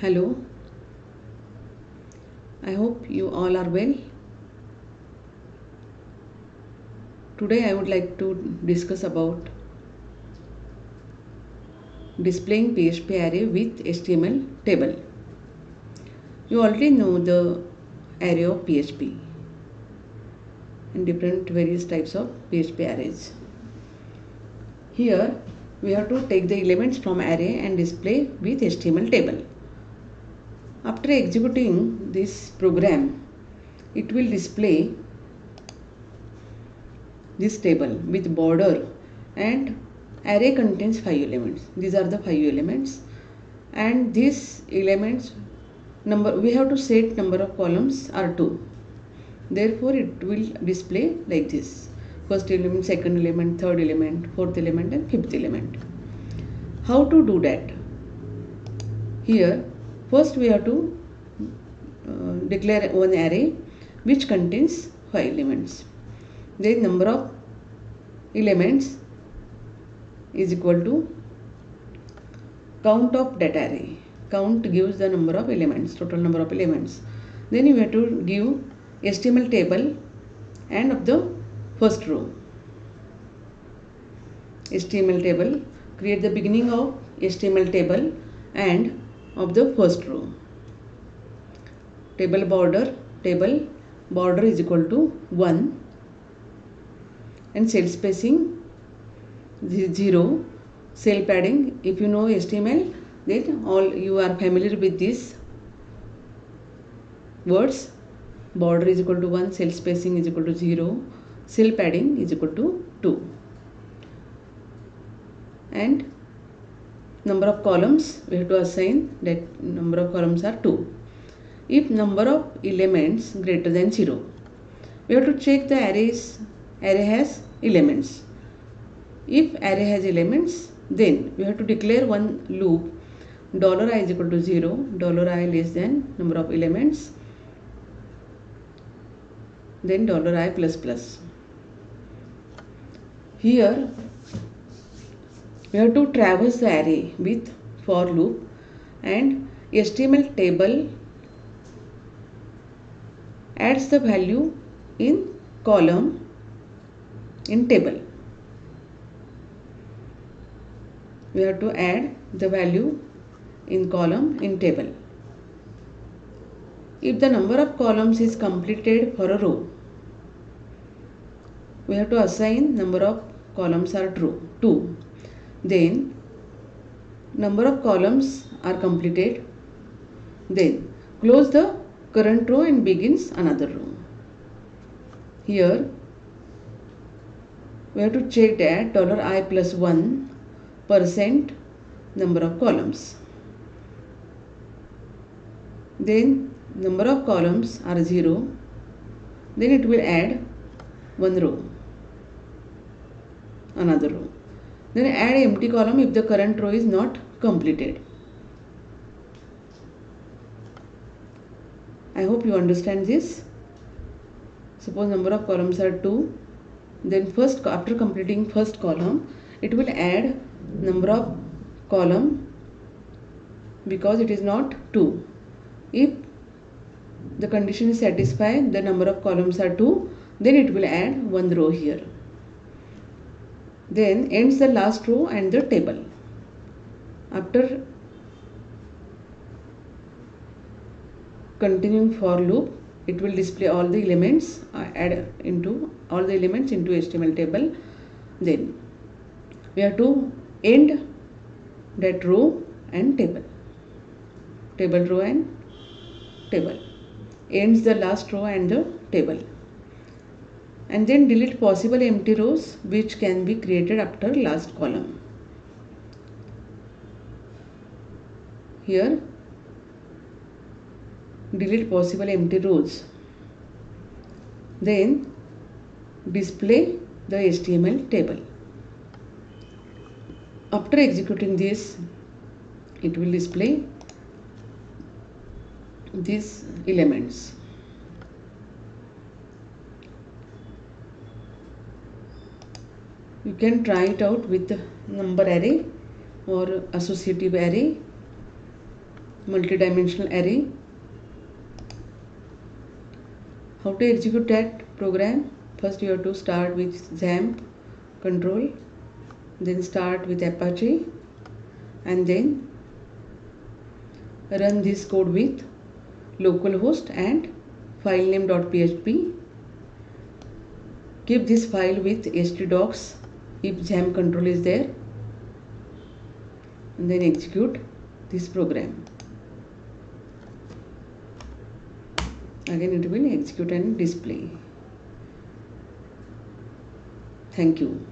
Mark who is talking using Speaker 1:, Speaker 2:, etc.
Speaker 1: Hello. I hope you all are well. Today I would like to discuss about displaying PHP array with HTML table. You already know the array of PHP and different various types of PHP arrays. Here we have to take the elements from array and display with HTML table. After executing this program, it will display this table with border and array contains 5 elements. These are the 5 elements and these elements number we have to set number of columns are 2. Therefore it will display like this first element, second element, third element, fourth element and fifth element. How to do that? Here first we have to uh, declare one array which contains 5 elements. Then number of elements is equal to count of that array. Count gives the number of elements, total number of elements. Then you have to give HTML table and of the first row HTML table create the beginning of HTML table and of the first row. Table border table border is equal to 1 and cell spacing 0 cell padding if you know HTML then all you are familiar with these words. Border is equal to 1 cell spacing is equal to 0 cell padding is equal to 2 and number of columns we have to assign that number of columns are 2 if number of elements greater than 0 we have to check the arrays array has elements. If array has elements then we have to declare one loop dollar i is equal to 0 dollar i less than number of elements then dollar i plus plus. Here we have to traverse the array with for loop and HTML table adds the value in column in table. We have to add the value in column in table. If the number of columns is completed for a row, we have to assign number of columns are true 2 then number of columns are completed. Then close the current row and begins another row. Here we have to check that dollar i plus 1 percent number of columns. Then number of columns are 0 then it will add one row another row. Then add empty column if the current row is not completed. I hope you understand this. Suppose number of columns are 2. Then first after completing first column it will add number of column because it is not 2. If the condition is satisfied the number of columns are 2 then it will add one row here then ends the last row and the table. After continuing for loop, it will display all the elements uh, add into all the elements into HTML table. Then we have to end that row and table. Table row and table. Ends the last row and the table and then delete possible empty rows which can be created after last column. Here delete possible empty rows. Then display the HTML table. After executing this, it will display these elements. You can try it out with number array or associative array multidimensional array. How to execute that program? First you have to start with XAMPP control then start with Apache and then run this code with localhost and filename.php keep this file with htdocs if XAMPP control is there and then execute this program. Again it will execute and display. Thank you